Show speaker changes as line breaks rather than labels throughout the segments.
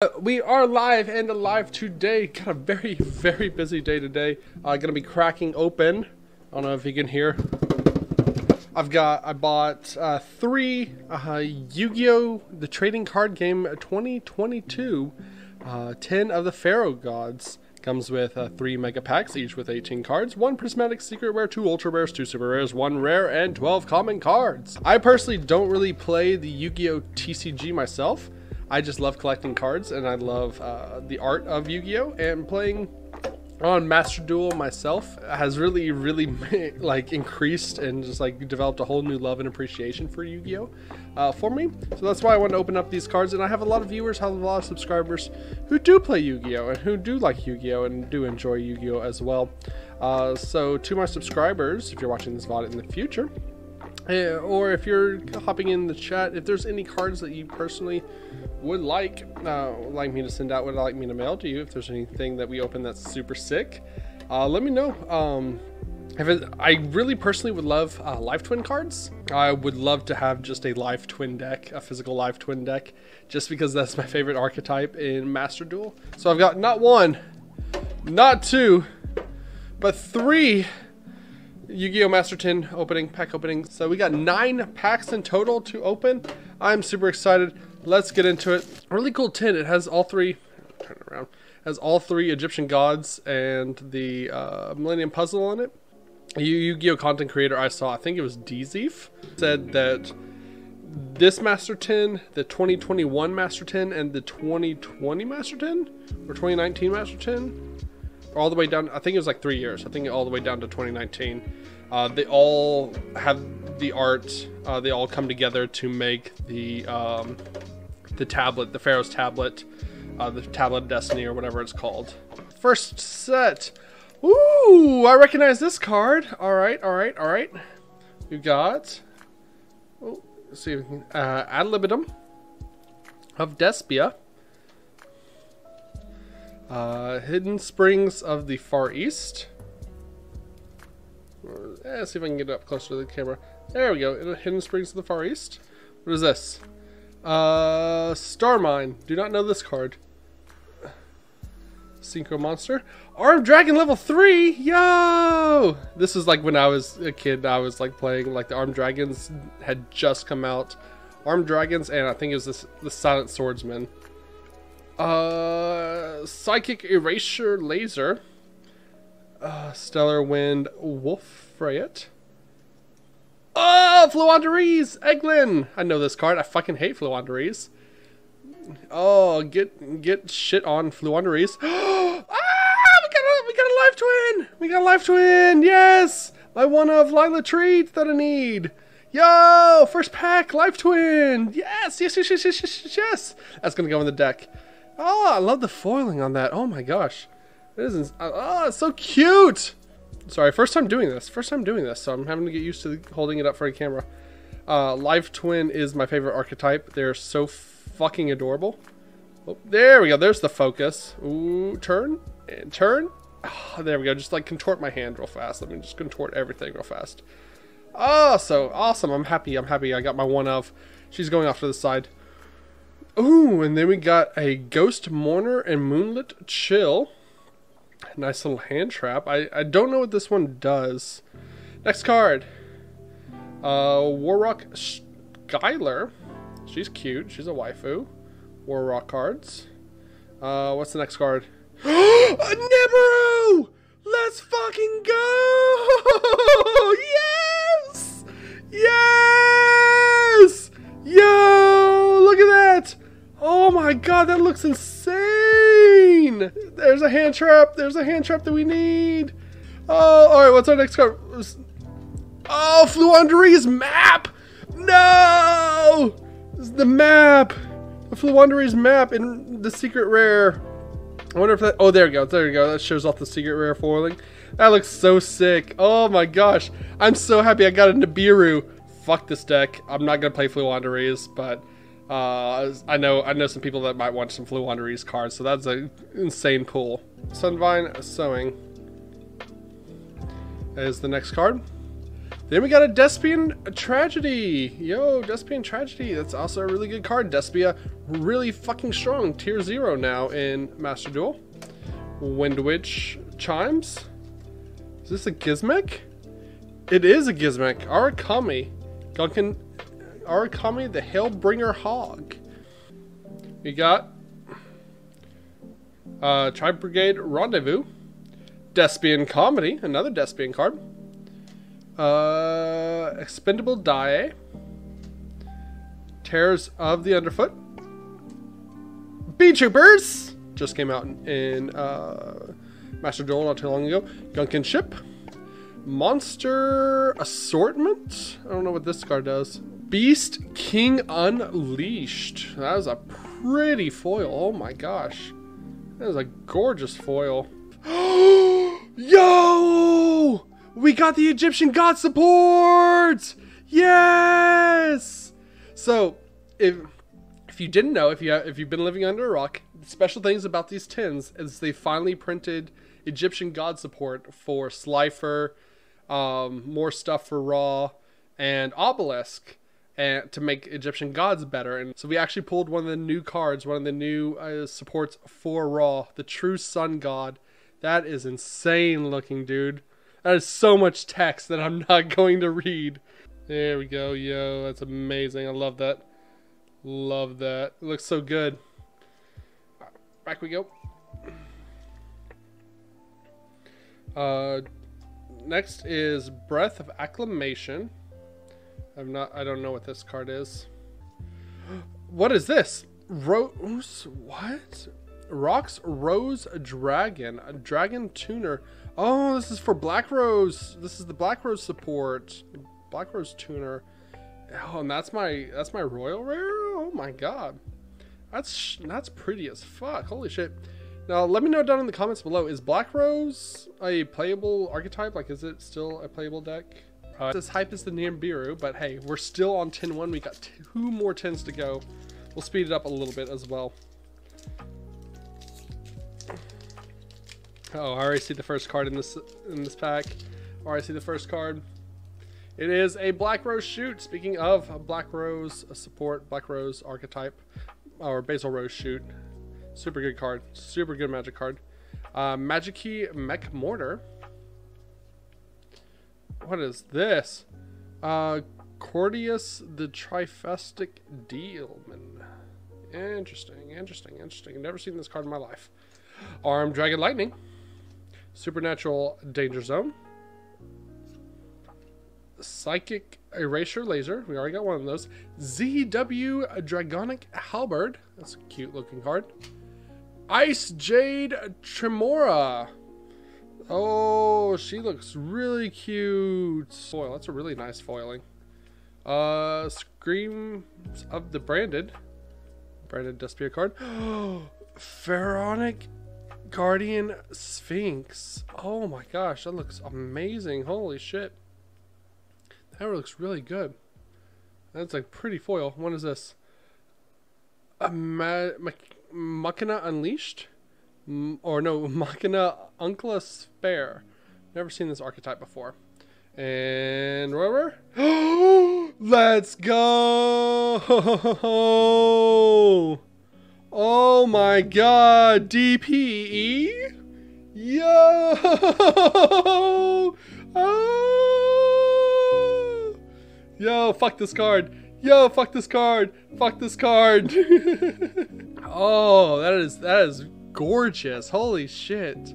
Uh, we are live and alive today. Got a very, very busy day today. Uh, gonna be cracking open. I don't know if you can hear. I've got, I bought uh, three uh, Yu-Gi-Oh! The Trading Card Game 2022. Uh, Tin of the Pharaoh Gods. Comes with three mega packs, each with 18 cards, one prismatic secret rare, two ultra rares, two super rares, one rare, and 12 common cards. I personally don't really play the Yu-Gi-Oh! TCG myself. I just love collecting cards and I love uh, the art of Yu-Gi-Oh! and playing on Master Duel myself has really, really like increased and just like developed a whole new love and appreciation for Yu-Gi-Oh! Uh, for me. So that's why I want to open up these cards and I have a lot of viewers, have a lot of subscribers who do play Yu-Gi-Oh! and who do like Yu-Gi-Oh! and do enjoy Yu-Gi-Oh! as well. Uh, so to my subscribers, if you're watching this VOD in the future, uh, or if you're hopping in the chat, if there's any cards that you personally would like uh, like me to send out, would like me to mail to you, if there's anything that we open that's super sick, uh, let me know. Um, if it, I really personally would love uh, live twin cards. I would love to have just a live twin deck, a physical live twin deck, just because that's my favorite archetype in Master Duel. So I've got not one, not two, but three Yu-Gi-Oh! Master Tin opening, pack opening. So we got nine packs in total to open. I'm super excited. Let's get into it. Really cool tin. It has all three, turn it around, has all three Egyptian gods and the uh, Millennium Puzzle on it. Yu-Gi-Oh! content creator I saw, I think it was Dzeeff, said that this Master Tin, the 2021 Master Tin, and the 2020 Master Tin, or 2019 Master Tin, all the way down. I think it was like three years. I think all the way down to 2019. Uh, they all have the art. Uh, they all come together to make the um, the tablet, the Pharaoh's tablet, uh, the tablet of destiny or whatever it's called. First set. Ooh, I recognize this card. All right, all right, all right. You got. Oh, let's see. Uh, Ad libitum of Despia. Uh, Hidden Springs of the Far East. Let's see if I can get up closer to the camera. There we go. Hidden Springs of the Far East. What is this? Uh, Star Mine. Do not know this card. Synchro Monster. Arm Dragon level 3! Yo! This is like when I was a kid, I was like playing, like the Armed Dragons had just come out. Armed Dragons, and I think it was this, the Silent Swordsman. Uh, Psychic Erasure Laser. Uh, Stellar Wind Wolf Freyet. Oh, Floowandereeze! Eglen! I know this card. I fucking hate Floowandereeze. Oh, get get shit on Floowandereeze. ah, we got a we got a live twin. We got a live twin. Yes, my one of Lil-la Treat that I need. Yo, first pack live twin. Yes, yes, yes, yes, yes, yes, yes. That's gonna go in the deck. Oh, I love the foiling on that. Oh my gosh. It isn't. Uh, oh, it's so cute. Sorry, first time doing this. First time doing this, so I'm having to get used to holding it up for a camera. Uh, Live Twin is my favorite archetype. They're so fucking adorable. Oh, there we go. There's the focus. Ooh, turn and turn. Oh, there we go. Just like contort my hand real fast. Let me just contort everything real fast. Oh, so awesome. I'm happy. I'm happy. I got my one of. She's going off to the side. Ooh, and then we got a Ghost Mourner and Moonlit Chill. Nice little hand trap. I, I don't know what this one does. Next card. Uh, Warrock Skylar. She's cute. She's a waifu. Warrock cards. Uh, what's the next card? a Nibiru! There's a hand trap. There's a hand trap that we need. Oh, all right. What's our next card? Oh, Floowandereeze map. No, the map. The Floowandereeze map in the secret rare. I wonder if that. Oh, there we go. There we go. That shows off the secret rare foiling. That looks so sick. Oh my gosh. I'm so happy I got a Nibiru. Fuck this deck. I'm not gonna play Floowandereeze, but. Uh, I know I know some people that might want some Floowandereeze cards, so that's an insane pool. Sunvine Sowing is the next card. Then we got a Despian Tragedy. Yo, Despian Tragedy. That's also a really good card. Despia, really fucking strong. Tier 0 now in Master Duel. Wind Witch Chimes. Is this a Gizmek? It is a Gizmek. Arakami. Gunkin Arakami the Hailbringer Hog. We got uh, Tri Brigade Rendezvous. Despian Comedy, another Despian card. Uh, Expendable Dai. Terrors of the Underroot. Bee Troopers! Just came out in uh, Master Duel not too long ago. Gunkin Ship. Monster Assortment? I don't know what this card does. Beast King Unleashed. That was a pretty foil. Oh my gosh. That is a gorgeous foil. Yo! We got the Egyptian god support! Yes! So, if if you didn't know, if you if you've been living under a rock, special things about these tins is they finally printed Egyptian god support for Slifer, um, more stuff for Ra, and Obelisk, and to make Egyptian gods better. And so we actually pulled one of the new cards, one of the new uh, supports for Ra, the True Sun God. That is insane looking, dude. That is so much text that I'm not going to read. There we go, yo. That's amazing. I love that. Love that. It looks so good. Back we go. Uh, next is Breath of Acclamation. I'm not. I don't know what this card is. What is this? Rose. What? Rocks Rose Dragon. A dragon tuner. Oh, this is for Black Rose. This is the Black Rose support. Black Rose tuner. Oh, and that's my that's my royal rare. Oh my god, that's that's pretty as fuck. Holy shit. Now, let me know down in the comments below, is Black Rose a playable archetype? Like, is it still a playable deck? Uh, as hype as the Nibiru, but hey, we're still on 10-1. We got two more 10s to go. We'll speed it up a little bit as well. Oh, I already see the first card in this in this pack. I already see the first card. It is a Black Rose shoot. Speaking of Black Rose support, Black Rose archetype, or Basil Rose shoot. Super good card. Super good magic card. Uh, magic Key Mech Mortar. What is this? Uh, Cordius the Trifestic Dealman. Interesting, interesting, interesting. Never seen this card in my life. Arm Dragon Lightning. Supernatural Danger Zone. Psychic Erasure Laser. We already got one of those. ZW Dragonic Halberd. That's a cute looking card. Ice Jade Tremora. Oh, she looks really cute. Foil. That's a really nice foiling. Uh, Screams of the Branded. Branded Despia card. Pharaonic Guardian Sphinx. Oh my gosh, that looks amazing. Holy shit. That looks really good. That's a pretty foil. What is this? A ma Machina Unleashed? Or no, Machina Uncla Spare. Never seen this archetype before. And Rover. Let's go! Oh my god, DPE? Yo! Oh! Yo, fuck this card. Yo, fuck this card. Fuck this card. oh, that is that is gorgeous. Holy shit.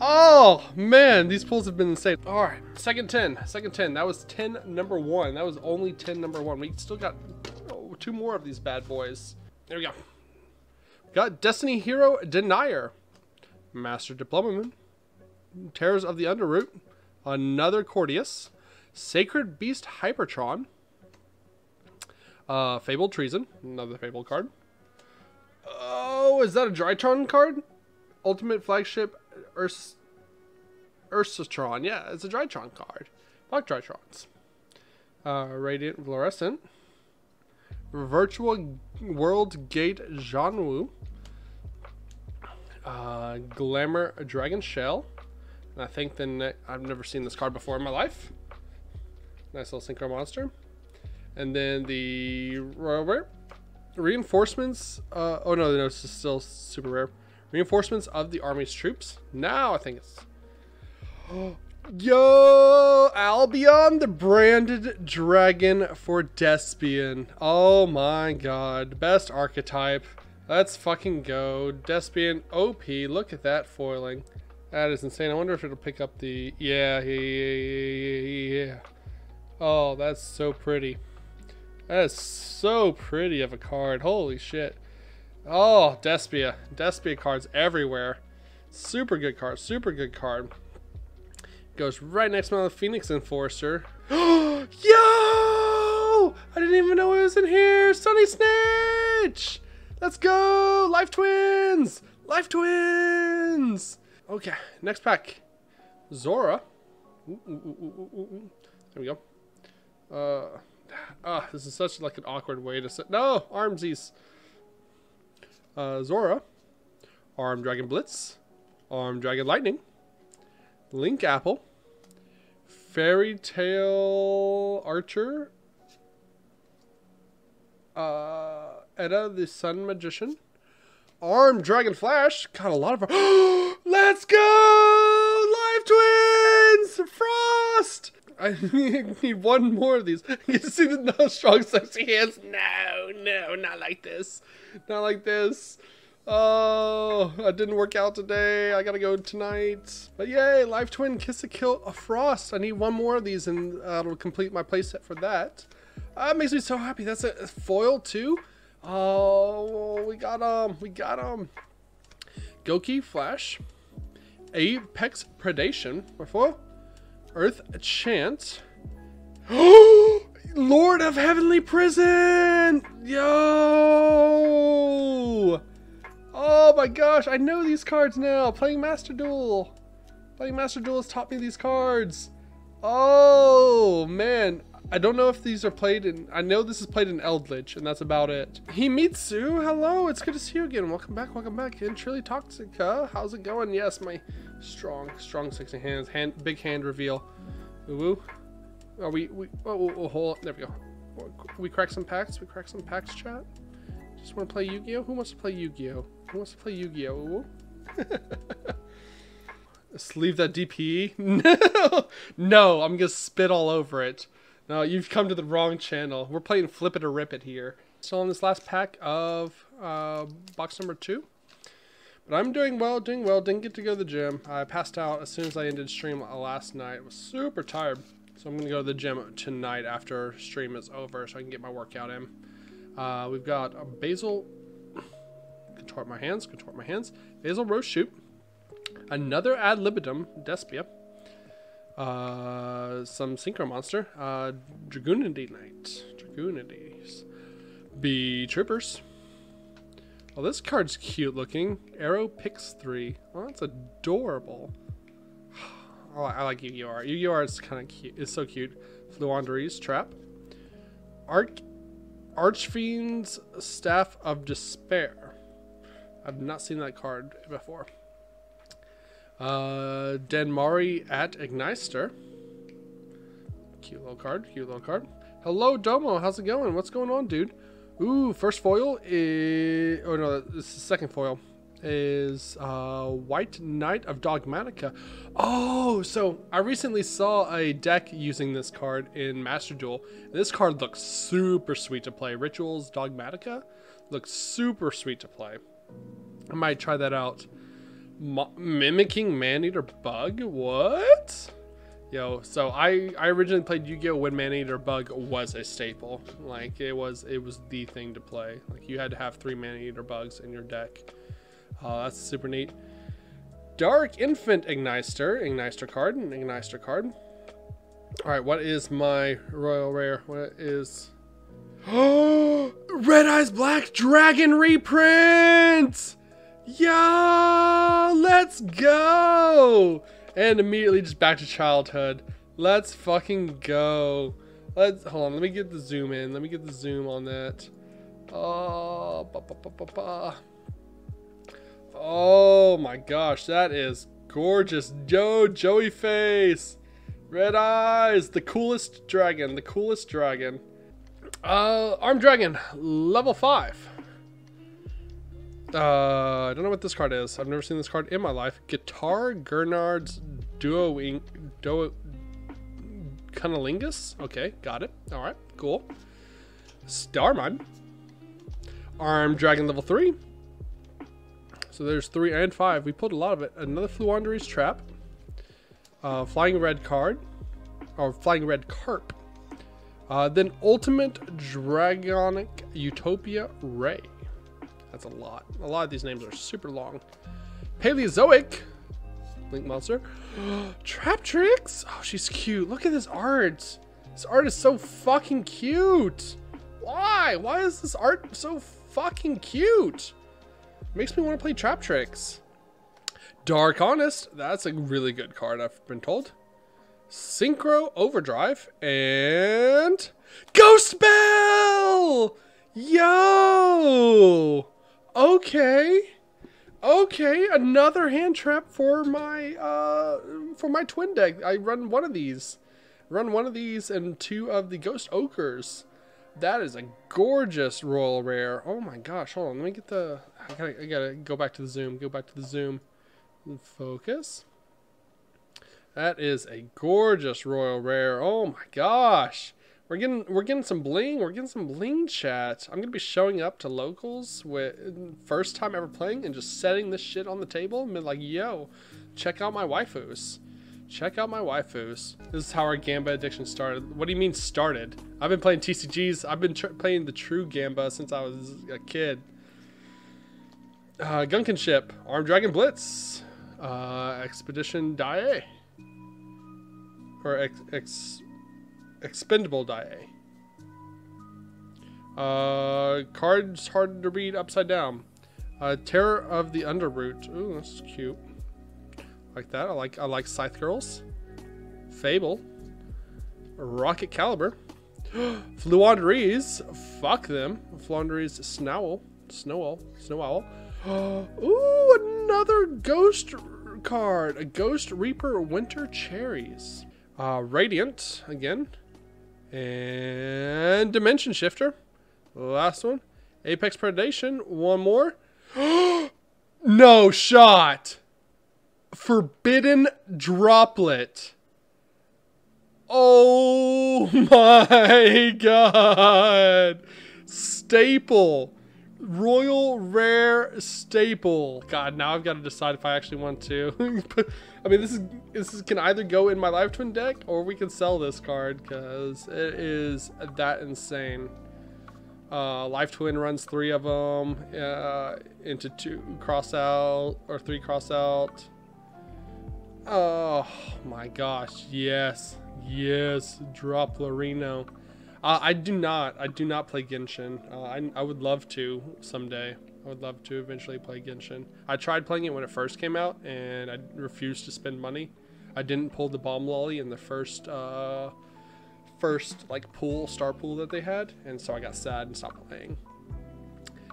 Oh, man, these pulls have been insane. All right, second 10, second 10. That was 10 number one. That was only 10 number one. We still got oh, two more of these bad boys. There we go. Got Destiny Hero Denier. Master Diplomaman. Terrors of the Underroot. Another Cordius. Sacred Beast Hypertron. Uh, Fabled Treason. Another Fabled card. Oh, is that a Drytron card? Ultimate Flagship Urs Ursatron. Yeah, it's a Drytron card. Fuck Drytrons. Uh, Radiant Fluorescent. Virtual World Gate Xuanwu. Uh, Glamour Dragon Shell. And I think the I've never seen this card before in my life. Nice little synchro monster. And then the royal rare. Reinforcements. Uh, oh no, no, is still super rare. Reinforcements of the army's troops. Now I think it's. Yo, Albion, the branded dragon for Despian. Oh my god, best archetype. Let's fucking go. Despian OP, look at that foiling. That is insane. I wonder if it'll pick up the... Yeah, yeah, yeah, yeah. Oh, that's so pretty. That is so pretty of a card. Holy shit. Oh, Despia. Despia cards everywhere. Super good card. Super good card. Goes right next to my Phoenix Enforcer. Yo! I didn't even know it was in here. Sunny Snitch! Let's go! Live Twins! Live Twins! Okay, next pack. Zora. Ooh, ooh, ooh, there we go. Uh, ah, this is such like an awkward way to sit. No, armsies. Uh, Zora. Arm Dragon Blitz. Arm Dragon Lightning. Link Apple. Fairy Tale Archer. Uh, Edda the Sun Magician. Arm Dragon Flash. Got a lot of. Let's go! Live Twins! Frost! I need one more of these. You see the no strong, sexy hands? No, no, not like this. Not like this. Oh, I didn't work out today. I gotta go tonight. But yay, Live Twin, Ki-sikil, a Frost. I need one more of these and that'll complete my playset for that. That makes me so happy. That's a foil too. Oh, we got um, we got um, Goki Flash, Apex Predation, before Earth Chant. Lord of Heavenly Prison! Yo! Oh my gosh, I know these cards now. Playing Master Duel. Playing Master Duel has taught me these cards. Oh man, I don't know if these are played in, I know this is played in Eldlich, and that's about it. Himitsu, hello, it's good to see you again. Welcome back, welcome back. And Trilly Toxica, how's it going? Yes, my strong, strong 60 hands, hand, big hand reveal. Woo woo. Are we, we, oh, oh, oh, hold on, there we go. We crack some packs, we crack some packs, chat. Just want to play Yu-Gi-Oh? Who wants to play Yu-Gi-Oh? Who wants to play Yu-Gi-Oh? Let's leave that DPE. No, no, I'm gonna spit all over it. No, you've come to the wrong channel. We're playing Flip It or Rip It here. Still on this last pack of uh, box number two. But I'm doing well, doing well. Didn't get to go to the gym. I passed out as soon as I ended stream last night. I was super tired. So I'm going to go to the gym tonight after stream is over so I can get my workout in. Uh, we've got a basil. Contort my hands, contort my hands. Basil Rose Shoot. Another ad libitum, Despia. Uh, some Synchro Monster. Uh, Dragunity Knight. Dragunities. B Troopers. Well, this card's cute looking. Arrow picks 3. Oh, that's adorable. Oh, I like Yu-Gi-Oh! Yu-Gi-Oh! kind of cute. It's so cute. Floowandereeze Trap. Arch Archfiend's Staff of Despair. I've not seen that card before. Uh, Danmari at Ignister. Cute little card, cute little card. Hello, Domo. How's it going? What's going on, dude? Ooh, first foil is... Oh, no, this is second foil. Is uh, White Knight of Dogmatika. Oh, so I recently saw a deck using this card in Master Duel. This card looks super sweet to play. Rituals Dogmatika looks super sweet to play. I might try that out. Mo mimicking Maneater Bug? What? Yo, so I I originally played Yu-Gi-Oh when Maneater Bug was a staple. Like it was it was the thing to play. Like you had to have three Maneater Bugs in your deck. Uh, that's super neat. Dark Infant Ignister, Ignister card, Ignister card. All right, what is my Royal Rare? What is? Oh, Red Eyes Black Dragon reprint! Yeah, let's go! And immediately just back to childhood. Let's fucking go. Let's hold on. Let me get the zoom in. Let me get the zoom on that. Oh, oh my gosh, that is gorgeous. Joe, Joey face. Red eyes, the coolest dragon, the coolest dragon. Uh, Arm Dragon, level 5. Uh, I don't know what this card is. I've never seen this card in my life. Guitar Gernard's Duo... Duo... Cunnilingus? Okay, got it. Alright, cool. Starmine. Arm Dragon level 3. So there's 3 and 5. We pulled a lot of it. Another Floowandereeze Trap. Uh, flying Red card. Or Flying Red Carp. Uh, then Ultimate Dragonic Utopia Ray. That's a lot. A lot of these names are super long. Paleozoic. Link Monster. Traptrix. Oh, she's cute. Look at this art. This art is so fucking cute. Why? Why is this art so fucking cute? Makes me want to play Traptrix. Dark Honest. That's a really good card, I've been told. Synchro Overdrive and Ghost Belle! Yo! Okay. Okay, another hand trap for my uh for my twin deck. I run one of these. Run one of these and two of the Ghost Ogres. That is a gorgeous royal rare. Oh my gosh, hold on. Let me get the I gotta I gotta go back to the zoom. Go back to the zoom. Focus. That is a gorgeous royal rare. Oh my gosh. We're getting we're getting some bling. We're getting some bling chat. I'm gonna be showing up to locals with first time ever playing and just setting this shit on the table and be like, yo, check out my waifus. Check out my waifus. This is how our Gamba addiction started. What do you mean started? I've been playing TCGs. I've been playing the true Gamba since I was a kid. Uh, Gunkin Ship, Armed Dragon Blitz, uh, Expedition Die or ex, ex expendable die. Uh, cards hard to read upside down. Uh, Terror of the Underroot. Ooh, that's cute. Like that. I like I like Scythe Girls. Fable. Rocket Caliber. Floowandereeze. Fuck them. Floowandereeze Snowl. Snow Snow Owl. Ooh, another ghost card. A Ghost Reaper Winter Cherries. Uh, Radiant again. And Dimension Shifter. Last one. Apex Predation. One more. no shot. Forbidden Droplet. Oh my god. Staple. Royal Rare Staple. God, now I've got to decide if I actually want to. I mean, this is this is, can either go in my Live Twin deck or we can sell this card because it is that insane. Uh, Twin runs three of them uh, into two cross out or three cross out. Oh my gosh, yes, yes, drop Lorino. Uh, I do not. I do not play Genshin. Uh, I, I would love to someday. I would love to eventually play Genshin. I tried playing it when it first came out, and I refused to spend money. I didn't pull the bomb lolly in the first, uh, first like pool, star pool that they had, and so I got sad and stopped playing.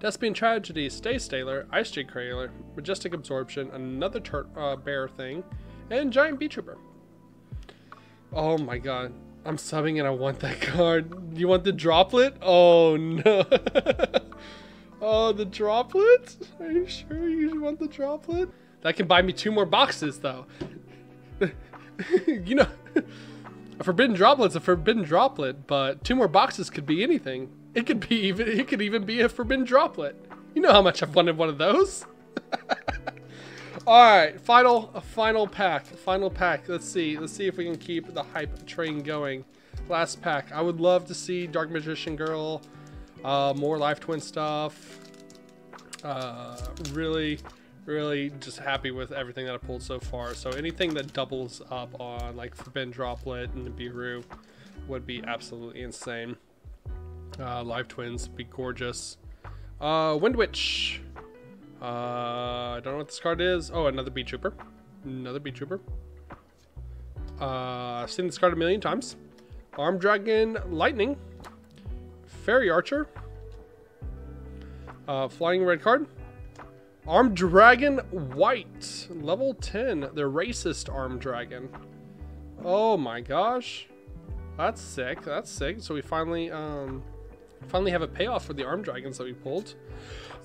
Despian Tragedy, Stay Staler, Ice Jade Crater, Majestic Absorption, another uh, bear thing, and Giant Bee Trooper. Oh my god. I'm subbing and I want that card. You want the droplet? Oh no. oh, the droplet? Are you sure you want the droplet? That can buy me two more boxes though. you know, a forbidden droplet's a forbidden droplet, but two more boxes could be anything. It could be even it could even be a forbidden droplet. You know how much I've wanted one of those. All right, final a final pack, final pack. Let's see, let's see if we can keep the hype train going. Last pack. I would love to see Dark Magician Girl, uh, more Live Twin stuff. Uh, really, really just happy with everything that I pulled so far. So anything that doubles up on like Forbidden Droplet and the Biru would be absolutely insane. Uh, Live Twins be gorgeous. Uh, Wind Witch. Uh, I don't know what this card is. Oh, another Bee Trooper. Another Bee Trooper. Uh, I've seen this card a million times. Arm Dragon Lightning. Fairy Archer. Uh, flying red card. Arm Dragon White. Level 10. The racist Arm Dragon. Oh my gosh. That's sick. That's sick. So we finally um finally have a payoff for the arm dragons that we pulled.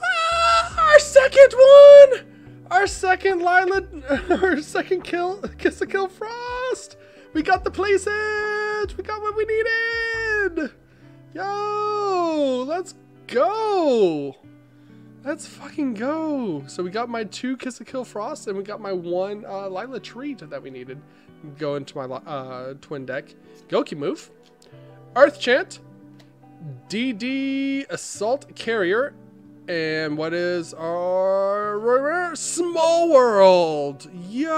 Ah, our second one! Our second Lil-la our second kill Ki-sikil frost! We got the places! We got what we needed! Yo! Let's go! Let's fucking go! So we got my two Ki-sikil Frost and we got my one uh, Lil-la Treat that we needed. Go into my uh, twin deck. Goki move. Earth Chant. DD Assault Carrier. And what is our Small World? Yo!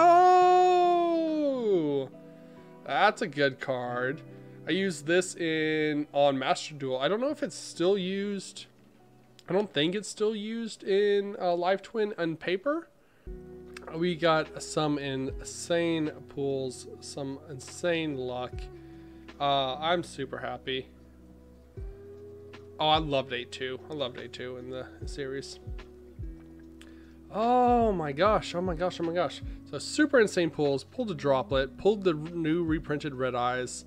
That's a good card. I used this in on Master Duel. I don't know if it's still used. I don't think it's still used in uh, Live Twin and paper. We got some insane pulls, some insane luck. Uh, I'm super happy. Oh, I loved 8-2. I loved 8-2 in the series. Oh my gosh, oh my gosh, oh my gosh. So super insane pulls, pulled a droplet, pulled the new reprinted Red Eyes,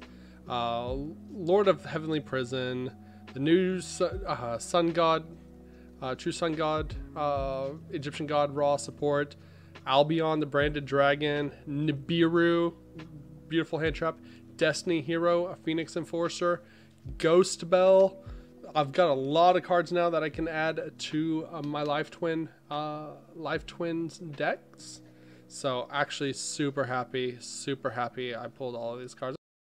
uh, Lord of Heavenly Prison, the new uh, Sun God, uh, True Sun God, uh, Egyptian God Ra support, Albion the Branded Dragon, Nibiru, beautiful hand trap, Destiny Hero, a Phoenix Enforcer, Ghost Belle, I've got a lot of cards now that I can add to uh, my Live Twin, uh, Live Twins decks. So actually super happy, super happy I pulled all of these cards.